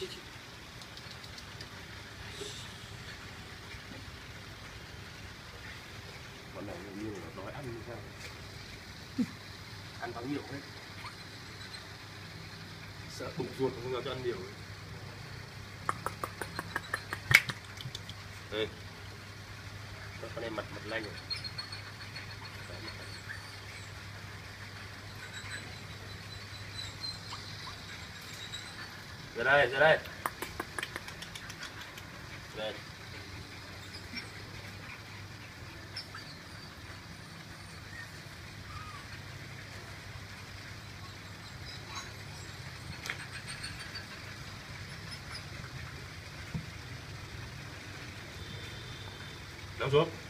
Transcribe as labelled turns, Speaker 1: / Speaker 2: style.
Speaker 1: chị chị bọn này nhiều là đói ăn như sao? Ăn bao nhiều hết sợ bụng ruột không dám cho ăn nhiều đây con này mặt mặt lanh rồi. Ra đây ra đây. Đây. Đóng xuống.